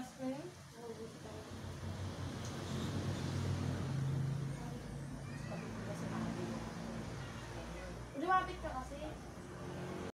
last